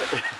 Yeah.